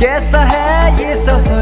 कैसा है ये सफ़र